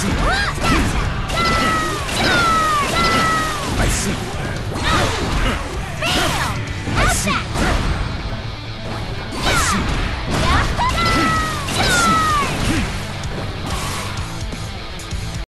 Sim.